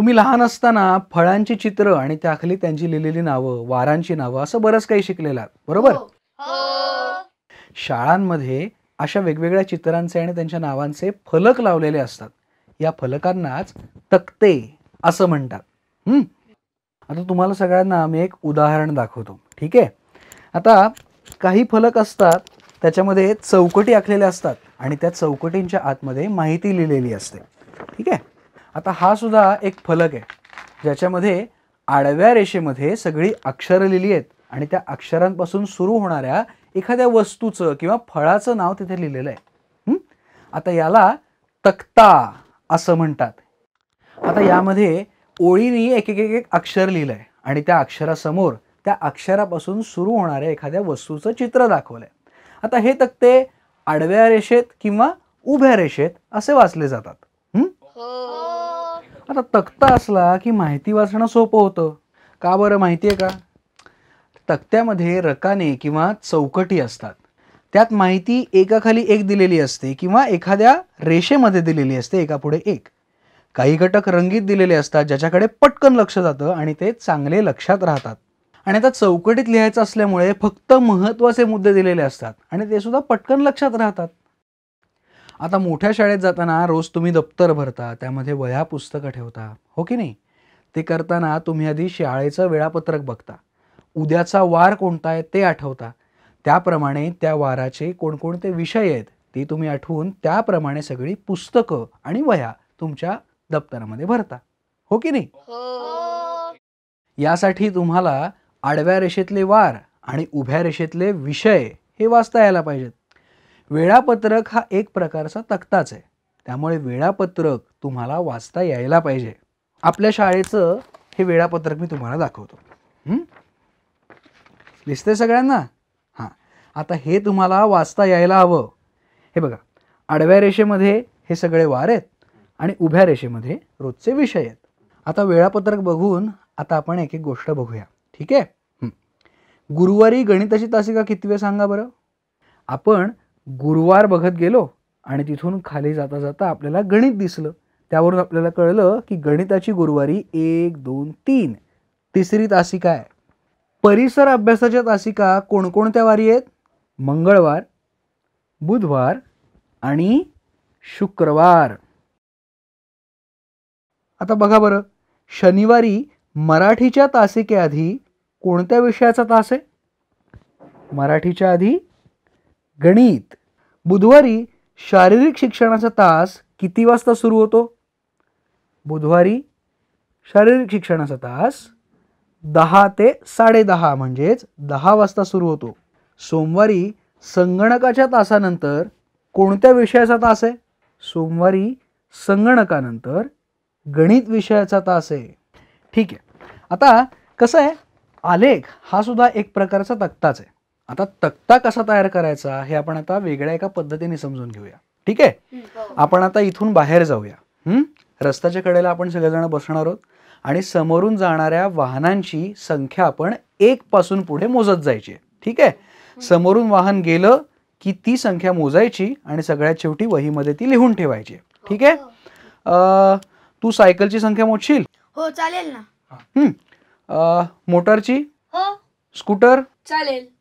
तुम्ही लहान असताना फळांची चित्र आणि त्याखाली त्यांची लिहिलेली नावं वारांची नावं असं बरंच काही शिकलेलं बरोबर? शाळांमध्ये अशा वेगवेगळ्या चित्रांचे आणि त्यांच्या नावांचे फलक लावलेले असतात. या फलकांनाच तक्ते असं म्हणतात. हं? आता तुम्हाला सगळ्यांना मी एक उदाहरण दाखवतो. ठीक आहे? आता काही फलक असतात त्याच्यामध्ये चौकटी आखलेल्या असतात आणि त्या चौकटींच्या आतमध्ये माहिती लिहिलेली असते. ठीक आहे? आता हा सुद्धा एक फलक आहे ज्याच्यामध्ये आडव्या रेषेमध्ये सगळी अक्षरं लिहिली आहेत आणि त्या अक्षरांपासून सुरू होणाऱ्या एखाद्या वस्तूचं किंवा फळाचं नाव तिथे लिहिलेलं आहे. आता याला तक्ता असं म्हणतात. आता यामध्ये ओळीनी एक एक एक अक्षर लिहिलं आहे आणि त्या अक्षरासमोर त्या अक्षरापासून सुरू होणाऱ्या एखाद्या वस्तूचं चित्र दाखवलं आहे आता हे तक्ते आडव्या रेषेत किंवा उभ्या रेषेत असे वाचले जातात. हं? हो. आता तक्ता असला की माहिती वाचणं सोपं होतं. का बरं माहिती आहे का? तक्त्यामध्ये रकाने किंवा चौकटी असतात. त्यात माहिती एकाखाली एक दिलेली असते किंवा एखाद्या रेषेमध्ये दिलेली असते एकापुढे एक. काही घटक रंगीत दिलेले असतात ज्याच्याकडे पटकन लक्ष जातं आणि ते चांगले लक्षात राहतात. आणि आता चौकटीत लिहायचं असल्यामुळे फक्त महत्त्वाचे मुद्दे दिलेले असतात आणि ते सुद्धा पटकन लक्षात राहतात. आता मोठ्या शाळेत जाताना रोज तुम्ही दप्तर भरता त्यामध्ये वह्या पुस्तकं ठेवता हो की नाही? ते करताना तुम्ही आधी शाळेचं वेळापत्रक बघता. उद्याचा वार कोणता आहे ते आठवता. त्याप्रमाणे त्या वाराचे कोणकोणते विषय आहेत ते तुम्ही आठवून त्याप्रमाणे सगळी पुस्तकं आणि वह्या तुमच्या दप्तरामध्ये भरता. हो की नाही? यासाठी तुम्हाला आडव्या रेषेतले वार आणि उभ्या रेषेतले विषय हे वाचता यायला पाहिजेत. वेळापत्रक हा एक प्रकारचा तक्ताच आहे. त्यामुळे वेळापत्रक तुम्हाला वाचता यायला पाहिजे. आपल्या शाळेचं हे वेळापत्रक मी तुम्हाला दाखवतो. दिसतंय सगळ्यांना? हां. आता हे तुम्हाला वाचता यायला हवं. हे बघा आडव्या रेषेमध्ये हे सगळे वार आहेत आणि उभ्या रेषेमध्ये रोजचे विषय आहेत. आता वेळापत्रक बघून आता आपण एक एक गोष्ट बघूया. ठीक आहे? गुरुवारी गणिताची तासिका किती वेळ सांगा बरं? आपण गुरुवार बघत गेलो आणि तिथून खाली जाता जाता आपल्याला गणित दिसलं. त्यावरून आपल्याला कळलं की गणिताची गुरुवारी एक दोन तीन. तिसरी तासिका आहे. परिसर अभ्यासाच्या तासिका कोणकोणत्या वारी आहेत? मंगळवार बुधवार आणि शुक्रवार. आता बघा बरं शनिवारी मराठीच्या तासिकेआधी कोणत्या विषयाचा तास आहे? मराठीच्या आधी गणित. बुधवारी शारीरिक शिक्षणाचा तास किती वाजता सुरू होतो? बुधवारी शारीरिक शिक्षणाचा तास दहा ते साडेदहा म्हणजेच दहा वाजता सुरू होतो. सोमवारी संगणकाच्या तासानंतर कोणत्या विषयाचा तास आहे? सोमवारी संगणकानंतर गणित विषयाचा तास आहे. ठीक आहे. आता कसं आहे? आलेख हा सुद्धा एक प्रकारचा तक्ताच आहे. आता तक्ता कसा तयार करायचा हे आपण आता वेगळ्या एका पद्धतीने समजून घेऊया. ठीक आहे? आपण आता इथून बाहेर जाऊया. हं? रस्त्याच्या कडेला आपण सगळेजण बसणार आहोत आणि समोरून जाणाऱ्या वाहनांची संख्या आपण एक पासून पुढे मोजत जायची. ठीक आहे? समोरून वाहन गेलं की ती संख्या मोजायची आणि सगळ्यात शेवटी वहीमध्ये ती लिहून ठेवायची ठीक आहे? अं, तू सायकलची संख्या मोजशील? हो चालेल ना. हं. मोटारची? हो. स्कूटर? चालेल.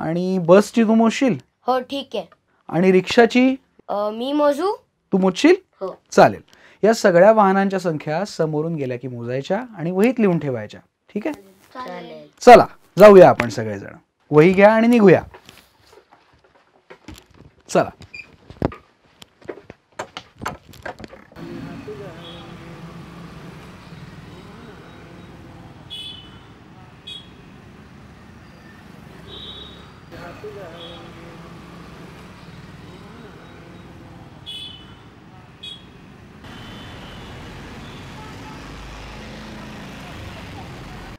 आणि बसची तू मोजशील? हो ठीक आहे. आणि रिक्षाची? अ, मी मोजू? तू मोजशील? हो. चालेल. या सगळ्या वाहनांच्या संख्या समोरून गेल्या की मोजायच्या आणि वहीत लिहून ठेवायच्या. ठीक आहे? चालेल. चला जाऊया आपण सगळेजण. वही घ्या आणि निघूया. चला.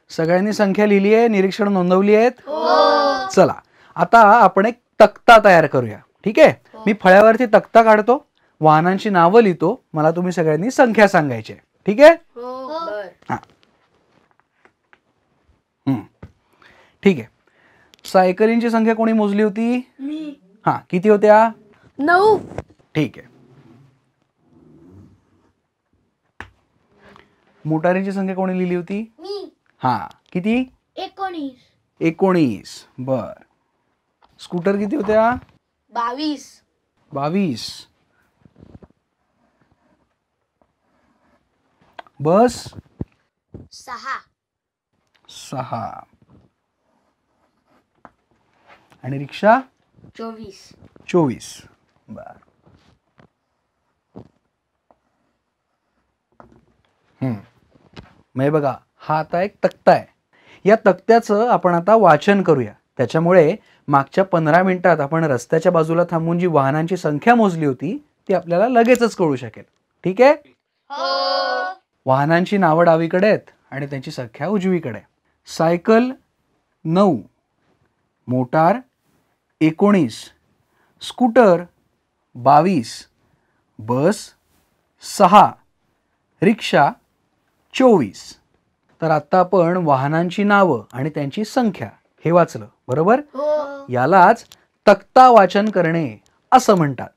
सगळ्यांनी संख्या लिहिली आहे निरीक्षण नोंदवली आहेत? चला आता आपण एक तक्ता तयार करूया. ठीक आहे? मी फळ्यावरती तक्ता काढतो वाहनांची नावं लिहितो मला तुम्ही सगळ्यांनी संख्या सांगायची आहे. ठीक आहे? हो. हा. हम्म. ठीक आहे. सायकलींची संख्या कोणी मोजली होती? मी. हा किती होत्या? नऊ. ठीक आहे. मोटारींची संख्या कोणी लिहिली होती? मी. हा किती? एकोणीस. एकोणीस. बर. स्कूटर किती होत्या? बावीस. बावीस. बस? सहा. सहा. आणि रिक्षा? चोवीस. चोवीस. बर. हे बघा हा आता एक तक्ता आहे. या तक्त्याचं आपण आता वाचन करूया. त्याच्यामुळे मागच्या पंधरा मिनिटात आपण रस्त्याच्या बाजूला थांबून जी वाहनांची संख्या मोजली होती ती आपल्याला लगेचच कळू शकेल. ठीक आहे? हो. वाहनांची नावं डावीकडे आहेत आणि त्यांची संख्या उजवीकडे. सायकल नऊ मोटार एकोणीस. स्कूटर बावीस. बस सहा. रिक्षा चोवीस. तर आत्ता आपण वाहनांची नावं आणि त्यांची संख्या हे वाचलं बरोबर? हो. यालाच तक्ता वाचन करणे असं म्हणतात.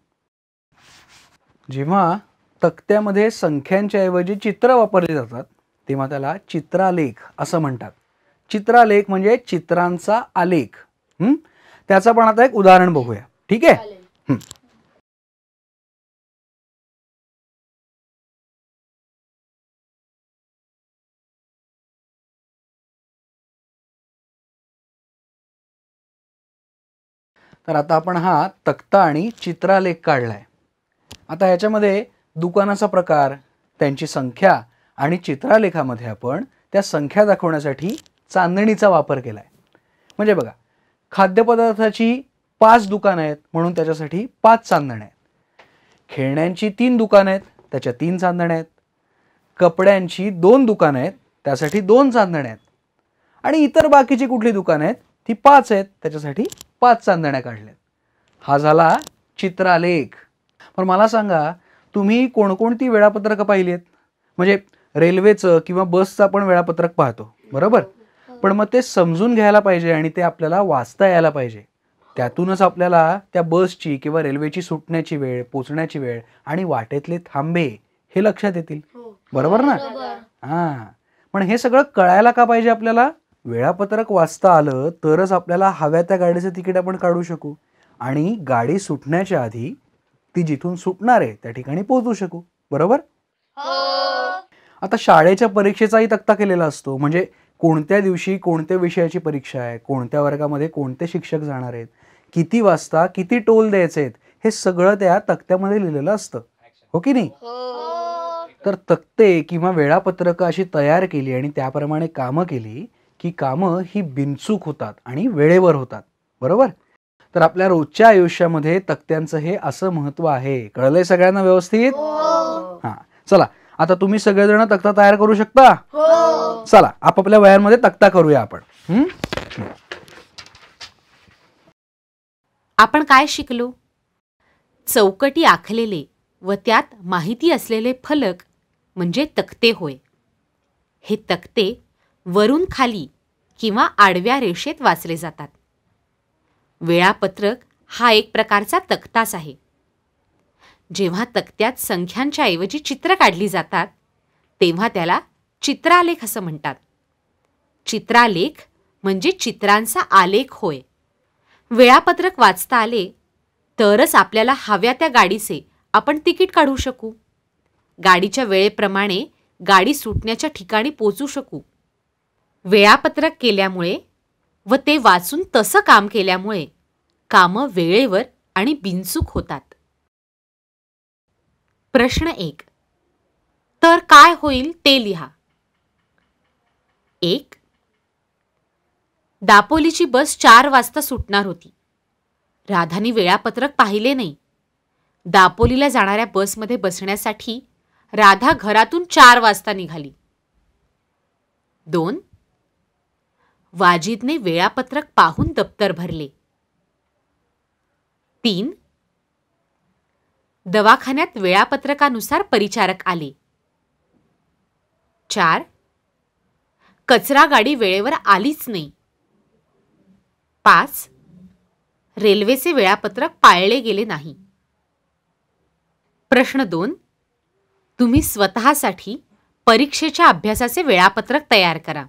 जेव्हा तक्त्यामध्ये संख्यांच्या ऐवजी चित्र वापरली जातात तेव्हा त्याला चित्रालेख असं म्हणतात. चित्रालेख म्हणजे चित्रांचा आलेख? त्याचं पण आता एक उदाहरण बघूया. ठीक आहे? हं. तर आता आपण हा तक्ता आणि चित्रालेख काढलाय. आता ह्याच्यामध्ये दुकानाचा प्रकार त्यांची संख्या आणि चित्रालेखामध्ये आपण त्या संख्या दाखवण्यासाठी चांदणीचा वापर केलाय. म्हणजे बघा खाद्यपदार्थाची पाच दुकानं आहेत म्हणून त्याच्यासाठी पाच चांदण्या आहेत. खेळण्यांची तीन दुकानं आहेत त्याच्या तीन चांदण्या आहेत. कपड्यांची दोन दुकानं आहेत त्यासाठी दोन चांदण्या आहेत. आणि इतर बाकीची कुठली दुकानं आहेत ती पाच आहेत त्याच्यासाठी पाच चांदण्या काढल्यात. हा झाला चित्रालेख. पण मला सांगा तुम्ही कोणकोणती वेळापत्रकं पाहिली आहेत? म्हणजे रेल्वेचं किंवा बसचं आपण वेळापत्रक पाहतो बरोबर? पण मग ते समजून घ्यायला पाहिजे आणि ते आपल्याला वाचता यायला पाहिजे. त्यातूनच आपल्याला त्या बसची किंवा रेल्वेची सुटण्याची वेळ पोचण्याची वेळ आणि वाटेतले थांबे हे लक्षात येतील. हो. बरोबर ना? हां. पण हे सगळं कळायला का पाहिजे आपल्याला? वेळापत्रक वाचता आलं तरच आपल्याला हव्या त्या गाडीचं तिकीट आपण काढू शकू आणि गाडी सुटण्याच्या आधी ती जिथून सुटणार आहे त्या ठिकाणी पोहोचू शकू. बरोबर? हो. आता शाळेच्या परीक्षेचाही तक्ता केलेला असतो. म्हणजे कोणत्या दिवशी कोणत्या विषयाची परीक्षा आहे कोणत्या वर्गामध्ये कोणते शिक्षक जाणार आहेत किती वाजता किती टोल द्यायचे आहेत हे सगळं त्या तक्त्यामध्ये लिहिलेलं असतं. हो की नाही? हो. तर तक्ते किंवा वेळापत्रकं अशी तयार केली आणि त्याप्रमाणे कामं केली की कामं ही बिनचूक होतात आणि वेळेवर होतात. बरोबर? तर आपल्या रोजच्या आयुष्यामध्ये तक्त्यांचं हे असं महत्त्व आहे. कळलंय सगळ्यांना व्यवस्थित? हो. हां. चला आता तुम्ही सगळेजण तक्ता तयार करू शकता? हो. चला आपापल्या वयांमध्ये तक्ता करूया आपण? आपण काय शिकलो? चौकटी आखलेले व त्यात माहिती असलेले फलक म्हणजे तक्ते होय. हे तक्ते वरून खाली किंवा आडव्या रेषेत वाचले जातात. वेळापत्रक हा एक प्रकारचा तक्ताच आहे. जेव्हा तक्त्यात संख्यांच्या ऐवजी चित्र काढली जातात तेव्हा त्याला चित्रालेख असं म्हणतात. चित्रालेख म्हणजे चित्रांचा आलेख होय. वेळापत्रक वाचता आले तरच आपल्याला हव्या त्या गाडीचे आपण तिकीट काढू शकू. गाडीच्या वेळेप्रमाणे गाडी सुटण्याच्या ठिकाणी पोचू शकू. वेळापत्रक केल्यामुळे व ते वाचून तसं काम केल्यामुळे कामं वेळेवर आणि बिनचूक होतात. प्रश्न एक. तर काय होईल ते लिहा. एक. दापोलीची बस चार वाजता सुटणार होती. राधानी वेळापत्रक पाहिले नाही. दापोलीला जाणाऱ्या बसमध्ये बसण्यासाठी राधा घरातून चार वाजता निघाली. दोन. वाजिदने वेळापत्रक पाहून दप्तर भरले. तीन. दवाखान्यात वेळापत्रकानुसार परिचारक आले. चार. कचरा गाडी वेळेवर आलीच नाही. पाच. रेल्वेचे वेळापत्रक पाळले गेले नाही. प्रश्न दोन. तुम्ही स्वतःसाठी परीक्षेच्या अभ्यासाचे वेळापत्रक तयार करा.